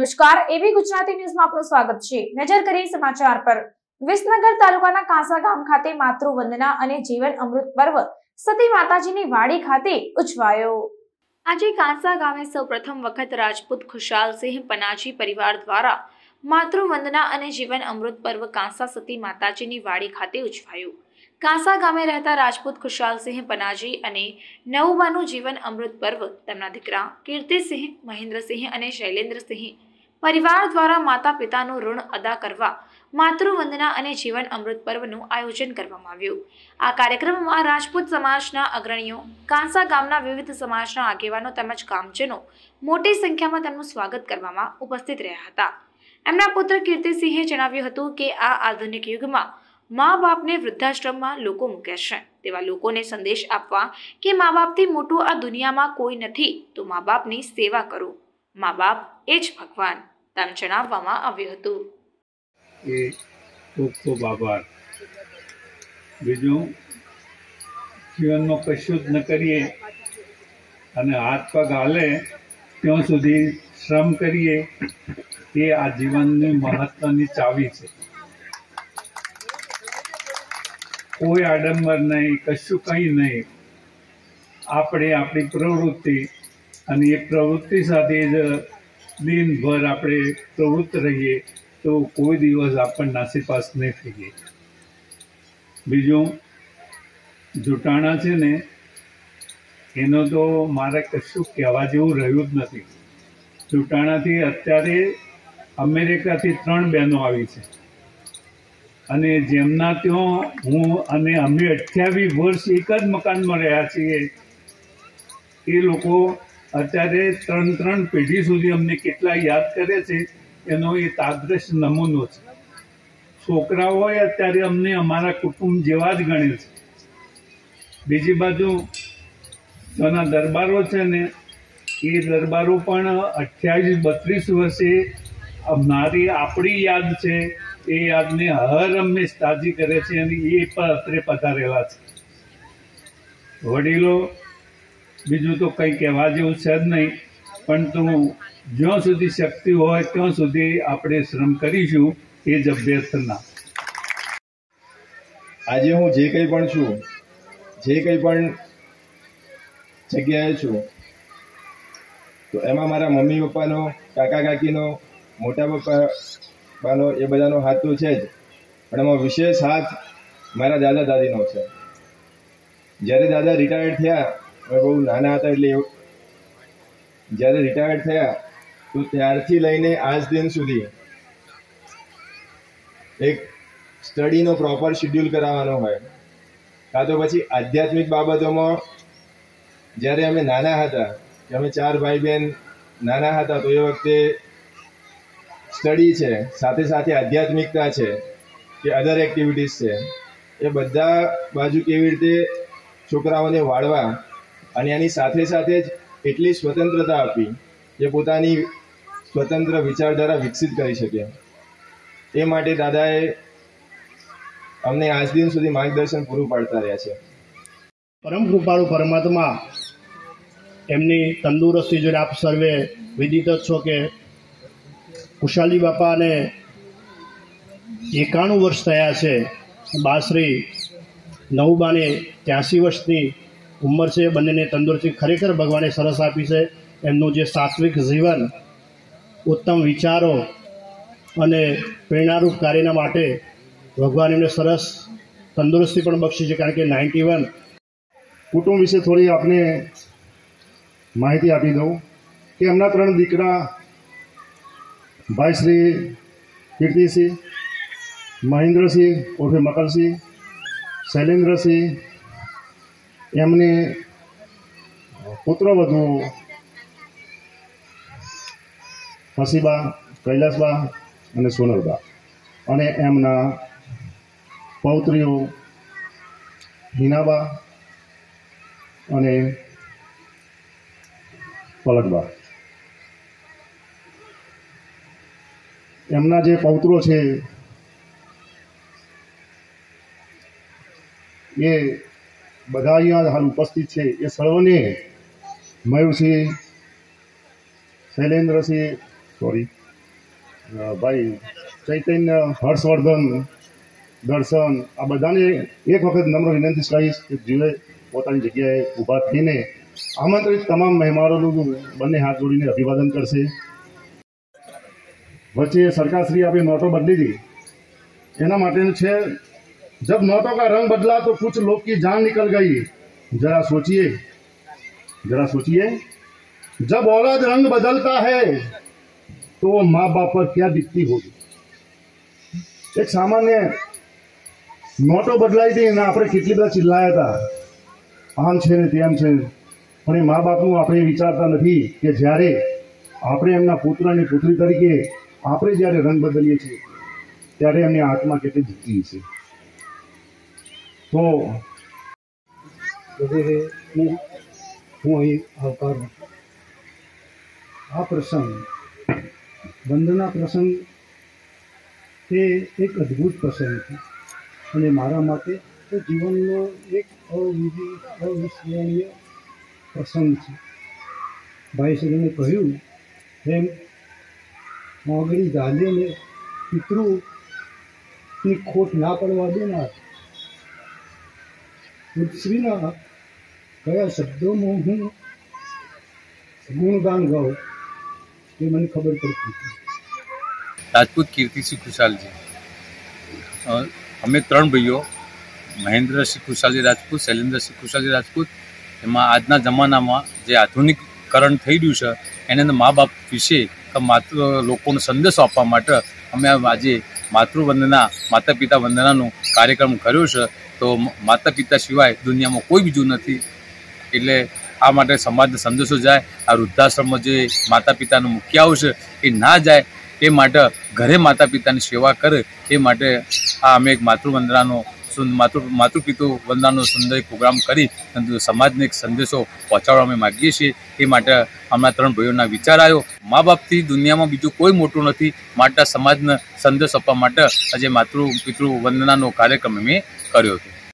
નમસ્કાર. એબી ગુજરાતી ન્યૂઝમાં આપનું સ્વાગત છે. નજર કરીએ સમાચાર પર. વિસનગર તાલુકાના કાંસા ગામ ખાતે માતૃવંદના અને જીવન અમૃત પર્વ સતી માતાજીની વાડી ખાતે ઉજવાયો. આજે કાંસા ગામે સૌપ્રથમ વખત રાજપૂત ખુશાલસિંહ પનાજી પરિવાર દ્વારા માતૃવંદના અને જીવન અમૃત પર્વ કાંસા સતી માતાજીની વાડી ખાતે ઉજવાયું. કાંસા ગામે રહેતા રાજપૂત ખુશાલસિંહ પનાજી અને નવમાનું જીવન અમૃત પર્વ તેમના દીકરા કીર્તિસિંહ મહેન્દ્રસિંહ અને શૈલેન્દ્રસિંહ પરિવાર દ્વારા માતા પિતાનું ઋણ અદા કરવા, માતૃવંદના અને જીવન અમૃત પર્વનું આયોજન કરવામાં આવ્યું. આ કાર્યક્રમમાં રાજપૂત સમાજના અગ્રણીઓ, કાંસા ગામના વિવિધ સમાજના આગેવાનો તેમજ ગામજનો મોટી સંખ્યામાં તેમનું સ્વાગત કરવામાં ઉપસ્થિત રહ્યા હતા. એમના પુત્ર કીર્તિસિંહે જણાવ્યું હતું કે આ આધુનિક યુગમાં મા બાપને વૃદ્ધાશ્રમમાં લોકો મૂકે છે. તેવા લોકોને સંદેશ આપવા કે મા બાપથી મોટું આ દુનિયામાં કોઈ નથી, તો મા બાપની સેવા કરો. મા બાપ એ જ ભગવાન, તેમ જણાવવામાં આવ્યું હતું. એ ખૂબ ખૂબ આભાર. બીજું, જીવનમાં કશું જ ન કરીએ અને હાથ પગ હાલે ત્યાં સુધી શ્રમ કરીએ, એ આ જીવનની મહત્વની ચાવી છે. કોઈ આડંબર નહીં, કશું કંઈ નહીં. આપણે આપણી પ્રવૃત્તિ અને એ પ્રવૃત્તિ સાથે જ દિનભર આપણે પ્રવૃત્ત રહીએ તો કોઈ દિવસ આપણને નાસીપાસ નહીં થઈએ બીજું, જૂટાણા છે ને, એનો તો મારે કશું કહેવા જેવું રહ્યું જ નથી. જૂટાણાથી અત્યારે અમેરિકાથી ત્રણ બહેનો આવી છે. અને જેમના ત્યાં હું અને અમે અઠ્યાવીસ વર્ષ એક જ મકાનમાં રહ્યા છીએ, એ લોકો અત્યારે ત્રણ ત્રણ પેઢી સુધી અમને કેટલા યાદ કરે છે, એનો એ તાદ્રશ નમૂનો છે. છોકરાઓએ અત્યારે અમને અમારા કુટુંબ જેવા જ ગણે છે. બીજી બાજુ ઘણા દરબારો છે ને, એ દરબારો પણ અઠ્યાવીસ બત્રીસ વર્ષે મારી આપણી યાદ છે, એ યાદને હર હંમેશ તાજી કરે છે અને એ પણ અત્રે પધારેલા છે. વડીલો બીજું તો કંઈ કહેવા જેવું છે જ નહીં. પણ તું જ્યાં સુધી શક્તિ હોય, ત્યાં સુધી આપણે શ્રમ કરીશું, એ જ અભ્યર્થના. આજે હું જે કંઈ પણ છું, જે કંઈ પણ જગ્યાએ છું, તો એમાં મારા મમ્મી પપ્પાનો, કાકા કાકીનો, મોટા પપ્પા બાનો એ બધાનો હાથ તો છે જ. પણ એમાં વિશેષ હાથ મારા દાદા દાદીનો છે. જ્યારે દાદા રિટાયર્ડ થયા બહુ નાના હતા એટલે જ્યારે રિટાયર્ડ થયા, તો ત્યારથી લઈને આજ દિન સુધી એક સ્ટડીનો પ્રોપર શેડ્યુલ કરાવવાનો હોય. કાં તો પછી આધ્યાત્મિક બાબતોમાં જ્યારે અમે નાના હતા, કે અમે ચાર ભાઈ બહેન નાના હતા, તો એ વખતે સ્ટડી છે, સાથે સાથે આધ્યાત્મિકતા છે, કે અધર એક્ટિવિટીઝ છે, એ બધા બાજુ કેવી રીતે છોકરાઓને વાળવા અને એની સાથે સાથે જ એટલી સ્વતંત્રતા આપી જે પોતાની સ્વતંત્ર વિચારધારા વિકસિત કરી શકે. એ માટે દાદાએ અમને આજ દિન સુધી માર્ગદર્શન પૂરું પાડતા રહ્યા છે. પરમ કૃપાળુ પરમાત્મા એમની તંદુરસ્તી જોઈને આપ સર્વે વિદિત છો કે કુશાલી બાપાને એકાણું વર્ષ થયા છે. બાશ્રી નવબાને ત્યાંસી વર્ષની ઉંમર છે, બંનેને તંદુરસ્તી ખરેખર ભગવાને સરસ આપી છે. એમનું જે સાત્વિક જીવન, ઉત્તમ વિચારો અને પ્રેરણારૂપ કાર્યના માટે ભગવાન એમને સરસ તંદુરસ્તી પણ બક્ષી છે, કારણ કે નાઇન્ટી વન કુટુંબ વિશે થોડી આપને માહિતી આપી દઉં કે એમના ત્રણ દીકરા ભાઈ શ્રી કીર્તિસિંહ, મહેન્દ્રસિંહ ઉર્ફે મકરસિંહ, શૈલેન્દ્રસિંહ એમને પુત્રવધુ હસીબા, કૈલાસબા અને સોનલબા અને એમના પૌત્રીઓ હિનાબા અને પલકબા એમના જે પૌત્રો છે એ બધા અહીંયા હાલ ઉપસ્થિત છે. એ સર્વને મયુરસિંહ શૈલેન્દ્રસિંહ સોરી ભાઈ, ચૈતન્ય, હર્ષવર્ધન, દર્શન, આ બધાને એક વખત નમ્ર વિનંતી કહીશ કે જીવે પોતાની જગ્યાએ ઊભા થઈને આમંત્રિત તમામ મહેમાનોનું બંને હાથ જોડીને અભિવાદન કરશે. વચ્ચે સરકારશ્રી આપણે નોટો બદલી હતી એના માટેનું છે जब नोटों का रंग बदला तो कुछ लोग की जान निकल गई जरा सोचिए जरा सोचिए जब औलाद रंग बदलता है तो वो माँ बाप पर क्या दिखती होगी એક સામાન્ય નોટો બદલાઈ હતી અને આપણે કેટલી બધા ચિલ્લાયા હતા આમ છે ને તેમ છે પણ એ મા બાપનું આપણે વિચારતા નથી કે જ્યારે આપણે એમના પુત્ર અને પુત્રી તરીકે આપણે જ્યારે રંગ બદલીએ છીએ ત્યારે એમની આત્મા કેટલી જીતી છે તો વગેરે હું હું અહીં આવકારું આ પ્રસંગ, વંદના પ્રસંગ એ એક અદ્ભુત પ્રસંગ છે. અને મારા માટે તો જીવનનો એક અવિધિ, અવિસ્મરણીય પ્રસંગ છે. ભાઈશ્રીને કહ્યું, એમ મોગરી દાદીને પિતૃની ખોટ ના પડવા દેનાર. શ્રીના કયા શબ્દોમાં હું ગુણગાન ગાઉં એ મને ખબર પડતી હતી. રાજપૂત કીર્તિસિંહ ખુશાલજી. અમે ત્રણ ભાઈઓ મહેન્દ્રસિંહ ખુશાલજી રાજપૂત શૈલેન્દ્રસિંહ ખુશાલજી રાજપૂત. એમાં આજના જમાનામાં જે આધુનિકરણ થઈ રહ્યું છે, એને મા બાપ વિશે માતૃ લોકોનો સંદેશો આપવા માટે અમે આજે માતૃવંદના માતા પિતા વંદનાનો કાર્યક્રમ કર્યો છે. તો માતા પિતા સિવાય દુનિયામાં કોઈ બીજું નથી. એટલે આ માટે સમાજને સંદેશો જાય, આ વૃદ્ધાશ્રમમાં જે માતા પિતાનું મૂકી આવશે એ ના જાય, એ માટે ઘરે માતા પિતાની સેવા કરે, એ માટે આ અમે એક માતૃવંદનાનો સું- માતૃ, માતૃપિતૃ વંદનાનો સુંદર પ્રોગ્રામ કરી સમાજને સંદેશો પહોંચાડવા અમે માગીએ છીએ. એ માટે અમારા ત્રણ ભાઈઓના વિચાર આવ્યો. મા બાપથી દુનિયામાં બીજું કોઈ મોટું નથી. માટે સમાજને સંદેશ આપવા માટે આજે માતૃ, પિતૃ વંદનાનો કાર્યક્રમ અમે કર્યો હતો.